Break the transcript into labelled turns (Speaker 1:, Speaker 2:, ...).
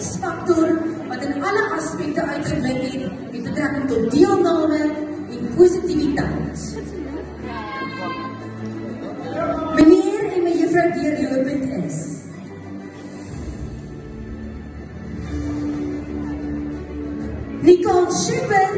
Speaker 1: X-factor wat in alle aspecten uitgeblik het met betrekking tot deelname en positiviteit. Meneer en mevrouw deurlopend is. Nicole Schubert